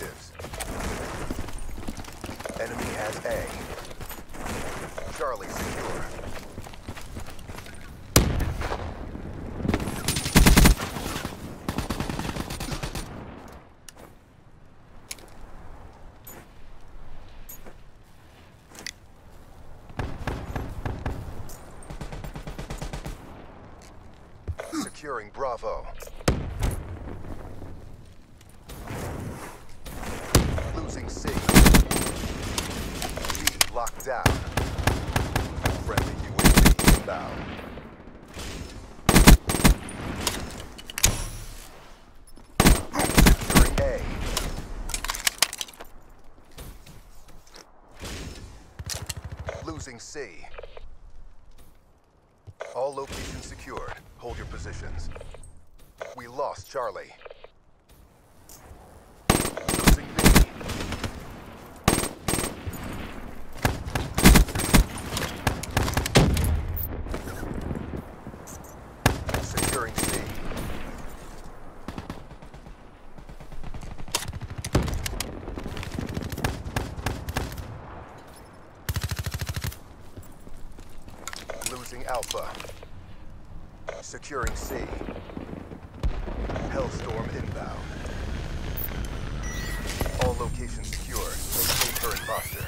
objectives. Enemy has A. Charlie secure. Securing Bravo. Losing C. B locked down. Friendly UAV inbound. Securing A. Losing C. All locations secured. Hold your positions. We lost Charlie. Losing B. Securing C. Losing Alpha. Securing C. Hellstorm inbound. All locations secure. Maintain current posture.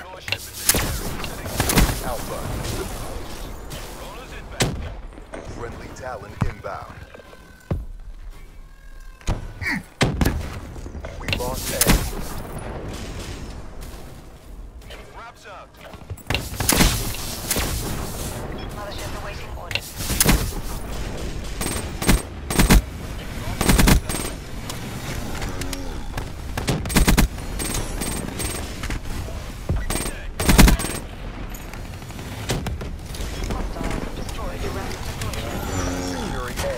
Alpha. Friendly Talon inbound. We lost A. Mothership awaiting orders. Hostiles destroyed Iraqi technology. Securing A.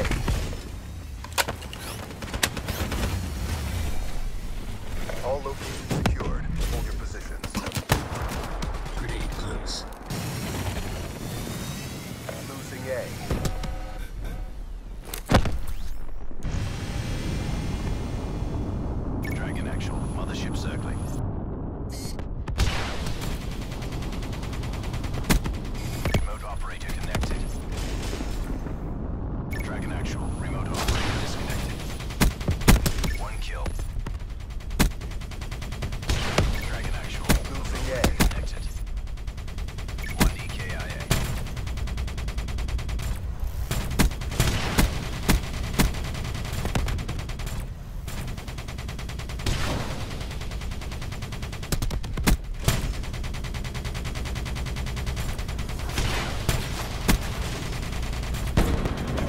All locations secured. Hold your positions. Grenade close. Losing A. Dragon actual. Mothership circling. Remote operator connected. Dragon actual. Remote operator disconnected. One kill. Dragon actual. Losing A. Connected. One E EKIA.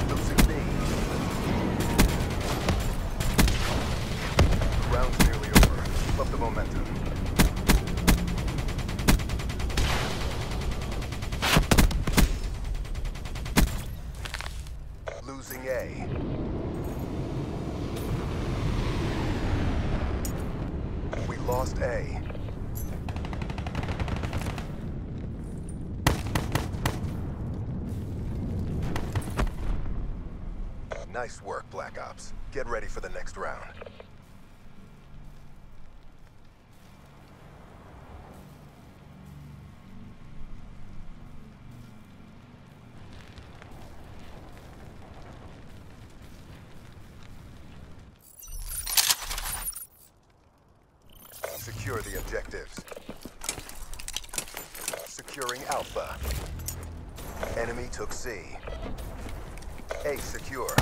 Losing B. The round's nearly over. Keep up the momentum. Losing A. A. Nice work, Black Ops. Get ready for the next round. Secure the objectives. Securing Alpha. Enemy took C. A secure.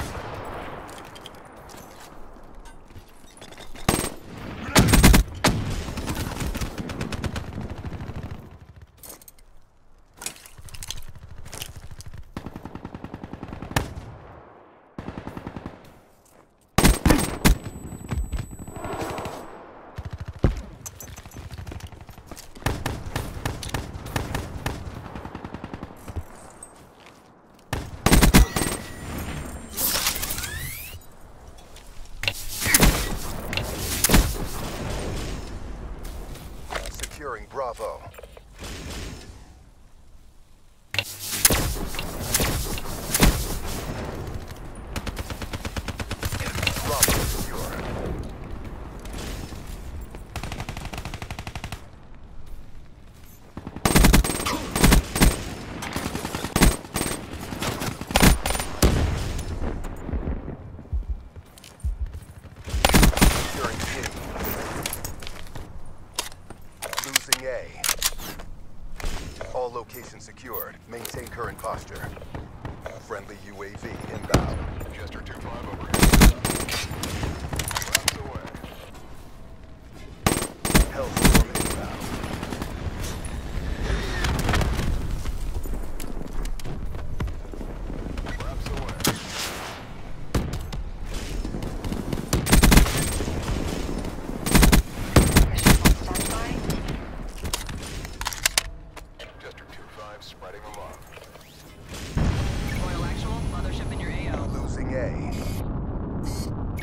Securing Bravo. Bravo secure. All locations secured. Maintain current posture. Friendly UAV inbound. Jester 2-5 over here. Rounds away. Hellstorm inbound. Rounds away. Mission on standby. Jester 2-5 spreading them up. Royal Actual, mothership in your AO. Losing A.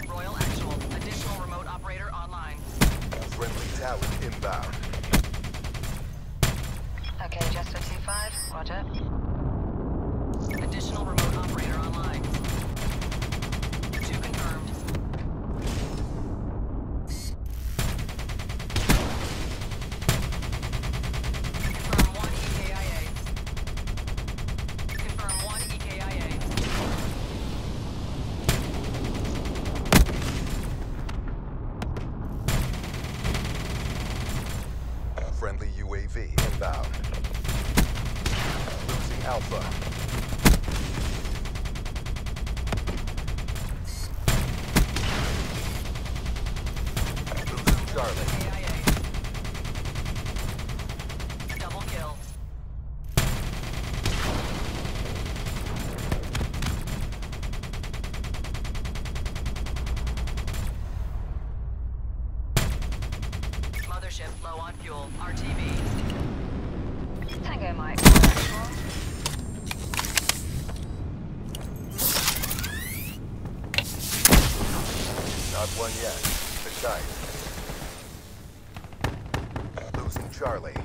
Royal Actual, additional remote operator online. Friendly Talon inbound. Okay, Jester 2-5, roger. Additional remote operator online. Two confirmed. Confirm one E EKIA. Confirm one E EKIA. Friendly UAV inbound. Losing Alpha. Losing Charlie. Double kill. Mothership low on fuel. RTB. Tango Mike, Not one yet. The Charlie.